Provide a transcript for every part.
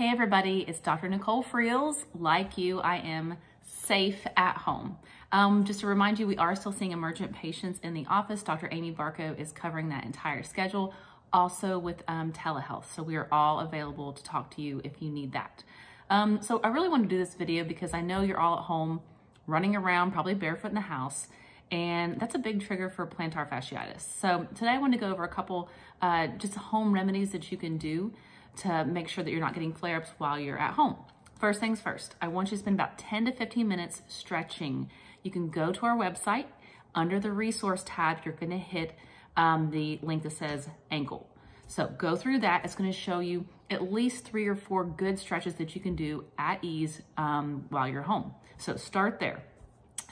Hey everybody, it's Dr. Nicole Friels. Like you, I am safe at home. Um, just to remind you, we are still seeing emergent patients in the office. Dr. Amy Barco is covering that entire schedule, also with um, telehealth. So we are all available to talk to you if you need that. Um, so I really want to do this video because I know you're all at home running around, probably barefoot in the house, and that's a big trigger for plantar fasciitis. So today I want to go over a couple uh, just home remedies that you can do to make sure that you're not getting flare-ups while you're at home. First things first, I want you to spend about 10 to 15 minutes stretching. You can go to our website. Under the resource tab, you're gonna hit um, the link that says ankle. So go through that. It's gonna show you at least three or four good stretches that you can do at ease um, while you're home. So start there.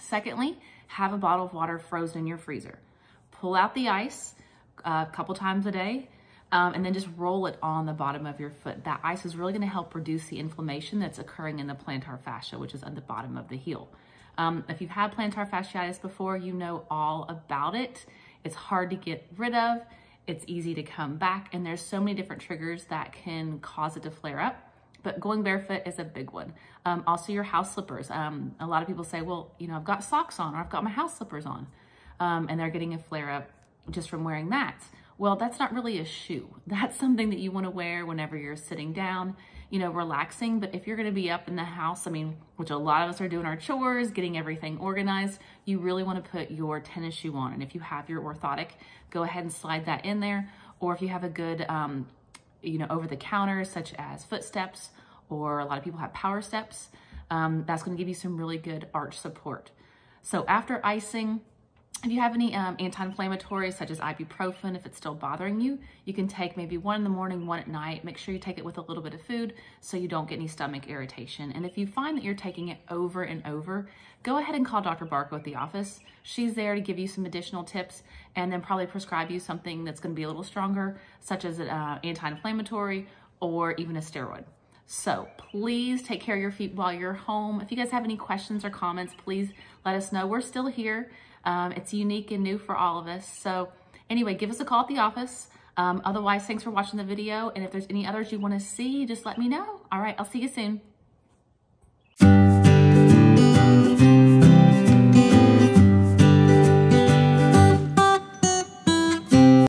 Secondly, have a bottle of water frozen in your freezer. Pull out the ice uh, a couple times a day um, and then just roll it on the bottom of your foot. That ice is really gonna help reduce the inflammation that's occurring in the plantar fascia, which is at the bottom of the heel. Um, if you've had plantar fasciitis before, you know all about it. It's hard to get rid of. It's easy to come back. And there's so many different triggers that can cause it to flare up. But going barefoot is a big one. Um, also your house slippers. Um, a lot of people say, well, you know, I've got socks on or I've got my house slippers on. Um, and they're getting a flare up just from wearing that. Well, that's not really a shoe. That's something that you wanna wear whenever you're sitting down, you know, relaxing. But if you're gonna be up in the house, I mean, which a lot of us are doing our chores, getting everything organized, you really wanna put your tennis shoe on. And if you have your orthotic, go ahead and slide that in there. Or if you have a good, um, you know, over the counter, such as footsteps, or a lot of people have power steps, um, that's gonna give you some really good arch support. So after icing, if you have any um, anti-inflammatories such as ibuprofen, if it's still bothering you, you can take maybe one in the morning, one at night. Make sure you take it with a little bit of food so you don't get any stomach irritation. And if you find that you're taking it over and over, go ahead and call Dr. Barco at the office. She's there to give you some additional tips and then probably prescribe you something that's gonna be a little stronger, such as an uh, anti-inflammatory or even a steroid. So please take care of your feet while you're home. If you guys have any questions or comments, please let us know. We're still here. Um, it's unique and new for all of us. So anyway, give us a call at the office. Um, otherwise, thanks for watching the video. And if there's any others you want to see, just let me know. All right, I'll see you soon.